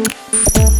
Música